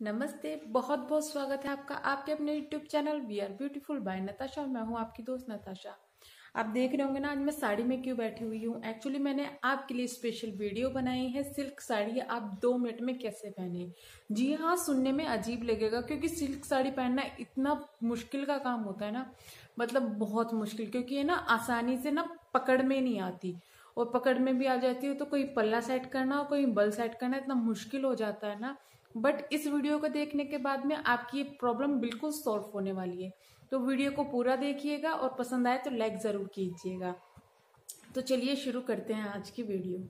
नमस्ते, बहुत बहुत स्वागत है आपका आपके अपने YouTube channel we are beautiful by Natasha और मैं हूँ आपकी दोस्त नताशा। आप देख रहे होंगे ना, आज मैं साड़ी में क्यों बैठी हुई हूँ? एक्चुअली मैंने आपके लिए स्पेशल वीडियो बनाई है। सिल्क साड़ी आप दो मिनट में कैसे पहने? जी हाँ सुनने में अजीब लगेगा, क्योंकि सिल्क साड़ी पहनना इतना मुश्किल का काम होता है ना। मतलब बहुत मुश्किल, क्योंकि ये ना आसानी से ना पकड़ में नहीं आती। और पकड़ में भी आ जाती है तो कोई पल्ला सेट करना और कोई बल सेट करना इतना मुश्किल हो जाता है ना। बट इस वीडियो को देखने के बाद में आपकी ये प्रॉब्लम बिल्कुल सॉल्व होने वाली है। तो वीडियो को पूरा देखिएगा और पसंद आए तो लाइक ज़रूर कीजिएगा। तो चलिए शुरू करते हैं आज की वीडियो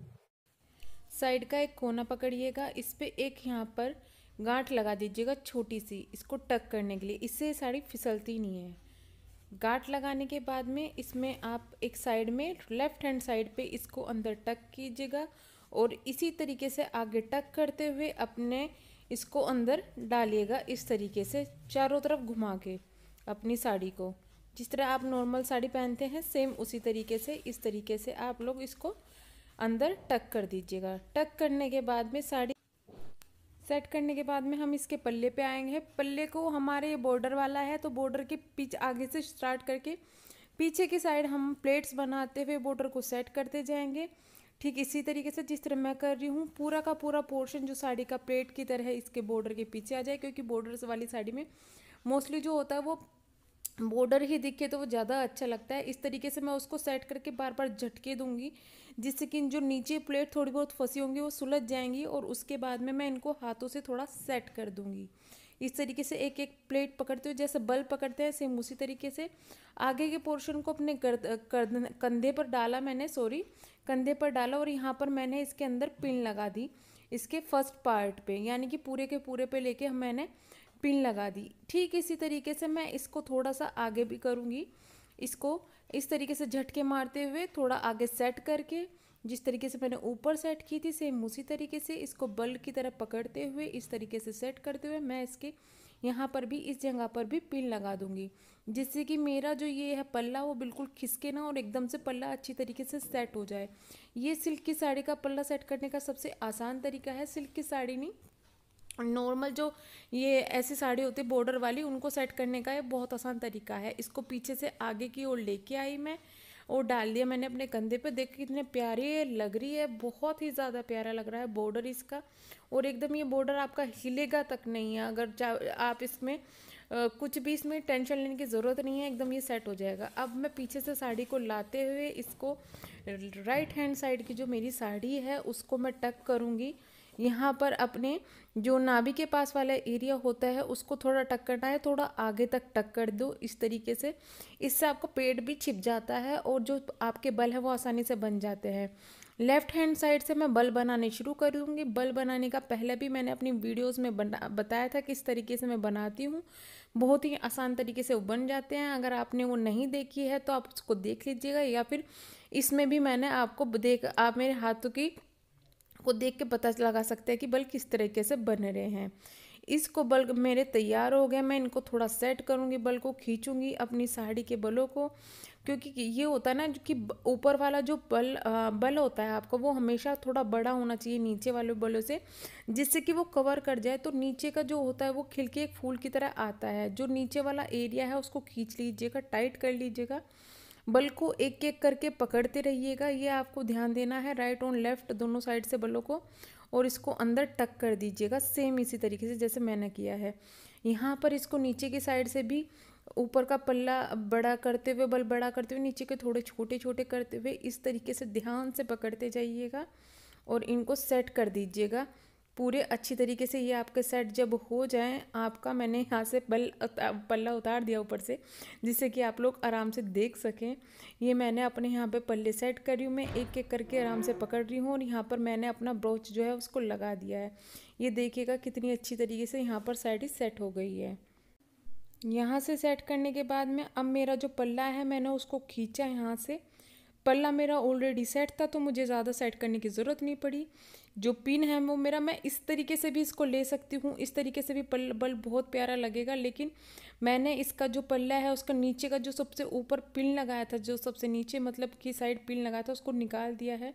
साइड का एक कोना पकड़िएगा। इस पर एक यहाँ पर गांठ लगा दीजिएगा छोटी सी, इसको टक करने के लिए। इससे साड़ी फिसलती नहीं है। गांठ लगाने के बाद में इसमें आप एक साइड में लेफ़्ट हैंड साइड पे इसको अंदर टक कीजिएगा और इसी तरीके से आगे टक करते हुए अपने इसको अंदर डालिएगा इस तरीके से, चारों तरफ़ घुमा के अपनी साड़ी को। जिस तरह आप नॉर्मल साड़ी पहनते हैं सेम उसी तरीके से, इस तरीके से आप लोग इसको अंदर टक कर दीजिएगा। टक करने के बाद में साड़ी सेट करने के बाद में हम इसके पल्ले पे आएँगे। पल्ले को हमारे ये बॉर्डर वाला है तो बॉर्डर के पीछ, आगे से स्टार्ट करके पीछे की साइड हम प्लेट्स बनाते हुए बॉर्डर को सेट करते जाएँगे। ठीक इसी तरीके से जिस तरह मैं कर रही हूँ, पूरा का पूरा पोर्शन जो साड़ी का प्लेट की तरह इसके बॉर्डर के पीछे आ जाए, क्योंकि बॉर्डर वाली साड़ी में मोस्टली जो होता है वो बॉर्डर ही दिखे तो वो ज़्यादा अच्छा लगता है। इस तरीके से मैं उसको सेट करके बार बार झटके दूँगी, जिससे कि जो नीचे प्लेट थोड़ी बहुत फंसी होंगी, वो सुलझ जाएँगी और उसके बाद में मैं इनको हाथों से थोड़ा सेट कर दूँगी। इस तरीके से एक एक प्लेट पकड़ते हुए, जैसे बल पकड़ते हैं सेम उसी तरीके से। आगे के पोर्शन को अपने गर्द कंधे पर डाला मैंने सॉरी कंधे पर डाला और यहाँ पर मैंने इसके अंदर पिन लगा दी, इसके फ़र्स्ट पार्ट पे, यानी कि पूरे के पूरे पे लेके मैंने पिन लगा दी। ठीक इसी तरीके से मैं इसको थोड़ा सा आगे भी करूँगी, इसको इस तरीके से झटके मारते हुए, थोड़ा आगे सेट करके जिस तरीके से मैंने ऊपर सेट की थी सेम उसी तरीके से इसको बल की तरह पकड़ते हुए, इस तरीके से सेट करते हुए मैं इसके यहाँ पर भी, इस जगह पर भी पिन लगा दूँगी। जिससे कि मेरा जो ये है पल्ला, वो बिल्कुल खिसके ना और एकदम से पल्ला अच्छी तरीके से सेट हो जाए। ये सिल्क की साड़ी का पल्ला सेट करने का सबसे आसान तरीका है। सिल्क की साड़ी नहीं नॉर्मल जो ये ऐसी साड़ी होती है बॉर्डर वाली, उनको सेट करने का ये बहुत आसान तरीका है। इसको पीछे से आगे की ओर लेके आई मैं। और डाल दिया मैंने अपने कंधे पे। देख, कितने प्यारी लग रही है, बहुत ही ज़्यादा प्यारा लग रहा है बॉर्डर इसका। और एकदम ये बॉर्डर आपका हिलेगा तक नहीं है, अगर आप इसमें कुछ भी इसमें टेंशन लेने की ज़रूरत नहीं है, एकदम ये सेट हो जाएगा। अब मैं पीछे से साड़ी को लाते हुए इसको राइट हैंड साइड की जो मेरी साड़ी है, उसको मैं टक करूँगी। यहाँ पर अपने जो नाभि के पास वाला एरिया होता है, उसको थोड़ा टक करना है, थोड़ा आगे तक टक कर दो इस तरीके से। इससे आपका पेट भी छिप जाता है और जो आपके बल है वो आसानी से बन जाते हैं। लेफ़्ट हैंड साइड से मैं बल बनाने शुरू कर दूँगी बल बनाने का पहले भी मैंने अपनी वीडियोस में बना, बताया था किस तरीके से मैं बनाती हूँ। बहुत ही आसान तरीके से वो बन जाते हैं। अगर आपने वो नहीं देखी है तो आप उसको देख लीजिएगा या फिर इसमें भी मैंने आपको देख, आप मेरे हाथों की को देख के पता लगा सकते हैं कि बल किस तरीके से बन रहे हैं। इसको बल्ब मेरे तैयार हो गए, मैं इनको थोड़ा सेट करूँगी बल को खींचूँगी अपनी साड़ी के बलों को, क्योंकि ये होता है ना कि ऊपर वाला जो बल बल होता है आपका, वो हमेशा थोड़ा बड़ा होना चाहिए नीचे वाले बलों से, जिससे कि वो कवर कर जाए। तो नीचे का जो होता है, वो खिलके एक फूल की तरह आता है। जो नीचे वाला एरिया है, उसको खींच लीजिएगा, टाइट कर लीजिएगा। बल को एक एक करके पकड़ते रहिएगा, ये आपको ध्यान देना है। राइट और लेफ़्ट दोनों साइड से बलों को और इसको अंदर टक कर दीजिएगा, सेम इसी तरीके से जैसे मैंने किया है। यहाँ पर इसको नीचे की साइड से भी ऊपर का पल्ला बड़ा करते हुए, बल बड़ा करते हुए, नीचे के थोड़े छोटे छोटे करते हुए इस तरीके से ध्यान से पकड़ते जाइएगा और इनको सेट कर दीजिएगा। पूरे अच्छी तरीके से ये आपके सेट जब हो जाए, आपका मैंने यहाँ से बल पल्ला उतार दिया ऊपर से, जिससे कि आप लोग आराम से देख सकें। ये मैंने अपने यहाँ पे पल्ले सेट कर हूँ, मैं एक एक करके आराम से पकड़ रही हूँ और यहाँ पर मैंने अपना ब्रोच जो है उसको लगा दिया है। ये देखिएगा कितनी अच्छी तरीके से यहाँ पर साइड सेट हो गई है। यहाँ से सेट करने के बाद में अब मेरा जो पल्ला है, मैंने उसको खींचा यहाँ से। पल्ला मेरा ऑलरेडी सेट था तो मुझे ज़्यादा सेट करने की ज़रूरत नहीं पड़ी। जो पिन है वो मेरा, मैं इस तरीके से भी इसको ले सकती हूँ, इस तरीके से भी पल, बल बहुत प्यारा लगेगा, लेकिन मैंने इसका जो पल्ला है, उसका नीचे का जो सबसे ऊपर पिन लगाया था, जो सबसे नीचे मतलब की साइड पिन लगाया था, उसको निकाल दिया है।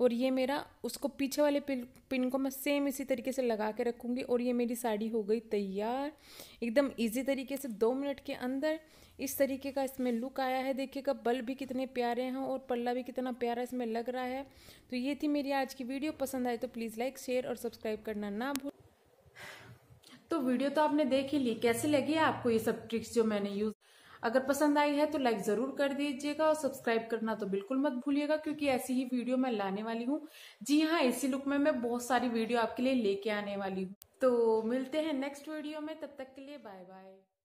और ये मेरा उसको पीछे वाले पिन पिन को मैं सेम इसी तरीके से लगा के रखूँगी और ये मेरी साड़ी हो गई तैयार। एकदम इजी तरीके से दो मिनट के अंदर इस तरीके का इसमें लुक आया है। देखिएगा बल भी कितने प्यारे हैं और पल्ला भी कितना प्यारा इसमें लग रहा है। तो ये थी मेरी आज की वीडियो। पसंद आए तो प्लीज़ लाइक शेयर और सब्सक्राइब करना ना भूल तो वीडियो तो आपने देख ही ली। कैसे लगी आपको ये सब ट्रिक्स जो मैंने यूज़ अगर पसंद आई है तो लाइक ज़रूर कर दीजिएगा और सब्सक्राइब करना तो बिल्कुल मत भूलिएगा, क्योंकि ऐसी ही वीडियो मैं लाने वाली हूँ। जी हाँ इसी लुक में मैं बहुत सारी वीडियो आपके लिए लेके आने वाली हूँ। तो मिलते हैं नेक्स्ट वीडियो में, तब तक के लिए बाय बाय